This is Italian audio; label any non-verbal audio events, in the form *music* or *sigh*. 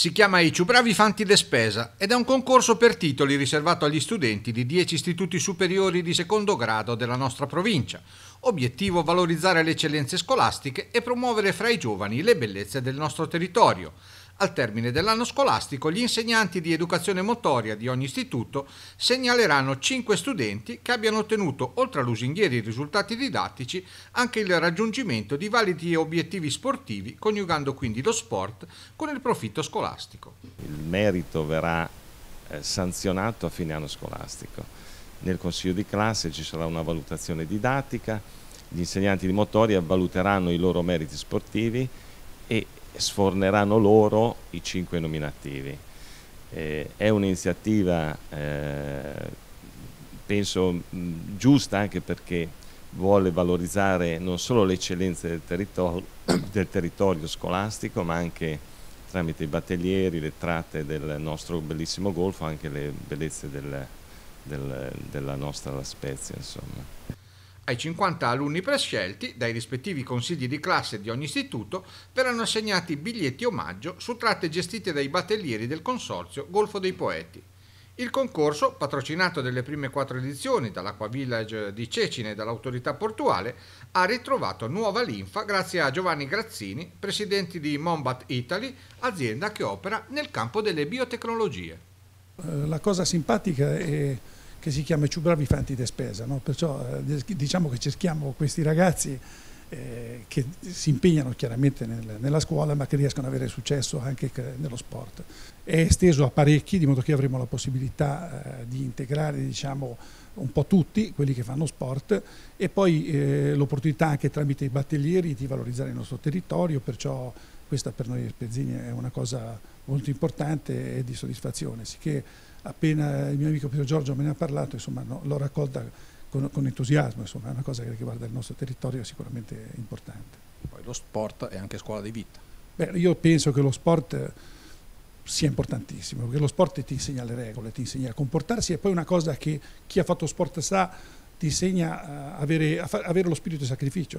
Si chiama I Ciubravi Fanti de Spesa ed è un concorso per titoli riservato agli studenti di 10 istituti superiori di secondo grado della nostra provincia. Obiettivo valorizzare le eccellenze scolastiche e promuovere fra i giovani le bellezze del nostro territorio. Al termine dell'anno scolastico, gli insegnanti di educazione motoria di ogni istituto segnaleranno 5 studenti che abbiano ottenuto, oltre a lusinghieri risultati didattici, anche il raggiungimento di validi obiettivi sportivi, coniugando quindi lo sport con il profitto scolastico. Il merito verrà eh, sanzionato a fine anno scolastico. Nel consiglio di classe ci sarà una valutazione didattica, gli insegnanti di motoria valuteranno i loro meriti sportivi e sforneranno loro i cinque nominativi. Eh, è un'iniziativa, eh, penso, mh, giusta anche perché vuole valorizzare non solo le eccellenze del territorio, *coughs* del territorio scolastico, ma anche tramite i battellieri, le tratte del nostro bellissimo golfo, anche le bellezze del, del, della nostra Spezia. Insomma. Ai 50 alunni prescelti, dai rispettivi consigli di classe di ogni istituto, verranno assegnati biglietti omaggio su tratte gestite dai battellieri del consorzio Golfo dei Poeti. Il concorso, patrocinato nelle prime quattro edizioni dall'Aqua Village di Cecine e dall'autorità portuale, ha ritrovato nuova linfa grazie a Giovanni Grazzini, presidente di Mombat Italy, azienda che opera nel campo delle biotecnologie. La cosa simpatica è che si chiama Ciù bravi fanti de spesa, no? perciò eh, diciamo che cerchiamo questi ragazzi eh, che si impegnano chiaramente nel, nella scuola ma che riescono ad avere successo anche nello sport. È esteso a parecchi di modo che avremo la possibilità eh, di integrare diciamo, un po' tutti quelli che fanno sport e poi eh, l'opportunità anche tramite i battellieri di valorizzare il nostro territorio, perciò questa per noi Spezzini è una cosa molto importante e di soddisfazione, sicché appena il mio amico Piero Giorgio me ne ha parlato, insomma, no, l'ho raccolta con, con, entusiasmo, insomma, è una cosa che riguarda il nostro territorio sicuramente importante. Poi lo sport è anche scuola di vita. Beh, io penso che lo sport sia importantissimo, perché lo sport ti insegna le regole, ti insegna a comportarsi e poi una cosa che chi ha fatto sport sa, ti insegna a avere, a avere lo spirito di sacrificio.